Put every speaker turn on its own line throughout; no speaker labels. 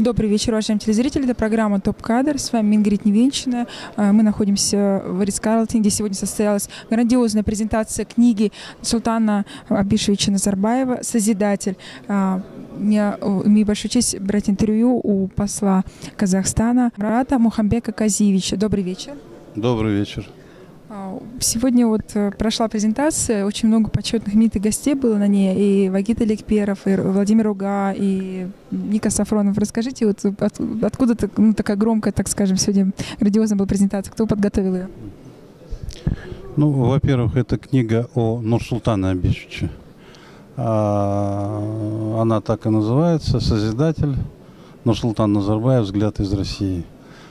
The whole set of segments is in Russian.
Добрый вечер, уважаемые телезрители. Это программа «Топ Кадр». С вами Мингрид Невенчина. А, Мы находимся в Рис Карлтоне, где сегодня состоялась грандиозная презентация книги Султана Абишевича Назарбаева «Созидатель». А, Мне, мне большую честь брать интервью у посла Казахстана Марата Мухамбека Казиевича. Добрый вечер.
Добрый вечер.
А, Сегодня вот э, прошла презентация, очень много почетных именитых и гостей было на ней, и Вагит Эликперов, и Владимир Уга, и Ника Сафронов. Расскажите, вот от- откуда так- ну, такая громкая, так скажем, сегодня грандиозная была презентация, кто подготовил ее?
Ну, во-первых, это книга о Нурсултане Абишевиче. А, Она так и называется «Созидатель Нурсултан Назарбаев. Взгляд из России».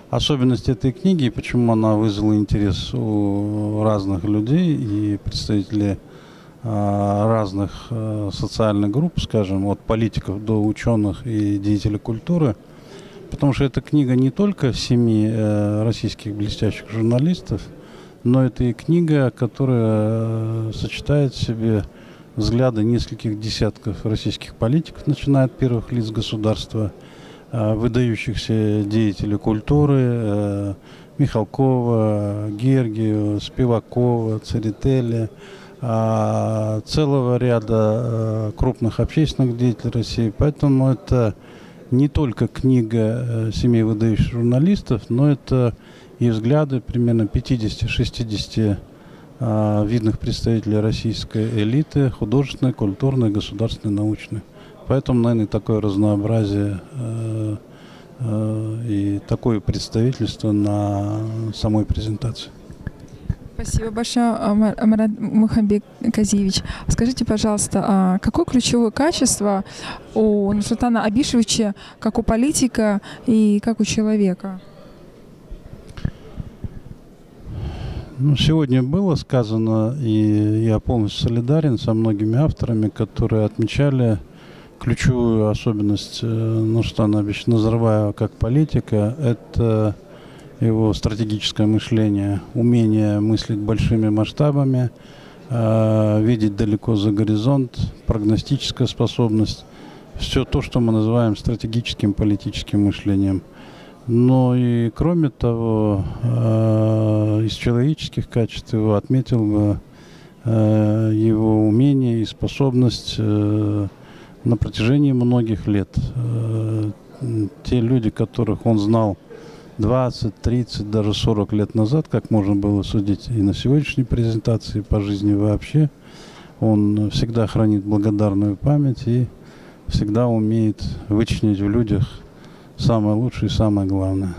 Особенность этой книги, и почему она вызвала интерес у разных людей и представителей а, разных а, социальных групп, скажем, от политиков до ученых и деятелей культуры, потому что эта книга не только семи э, российских блестящих журналистов, но это и книга, которая э, сочетает в себе взгляды нескольких десятков российских политиков, начиная от первых лиц государства, выдающихся деятелей культуры, э, Михалкова, Гергию, Спивакова, Церетели, а, целого ряда э, крупных общественных деятелей России. Поэтому это не только книга э, семей выдающихся журналистов, но это и взгляды примерно 50-60 а, видных представителей российской элиты, художественной, культурной, государственной, научной. Поэтому, наверное, такое разнообразие э, э, и такое представительство на самой презентации.
Спасибо большое, Амарат Мухамбек Казиевич. Скажите, пожалуйста, а какое ключевое качество у Нурсултана Абишевича как у политика и как у человека?
Ну, сегодня было сказано, и я полностью солидарен со многими авторами, которые отмечали ключевую особенность э, Нурсултана Абишевича Назарбаева как политика – это его стратегическое мышление, умение мыслить большими масштабами, э, видеть далеко за горизонт, прогностическая способность, все то, что мы называем стратегическим политическим мышлением. Но и кроме того, э, из человеческих качеств его отметил бы его умение и способность на протяжении многих лет. Э, те люди, которых он знал 20, 30, даже 40 лет назад, как можно было судить и на сегодняшней презентации по жизни вообще, он всегда хранит благодарную память и всегда умеет вычленить в людях самое лучшее и самое главное.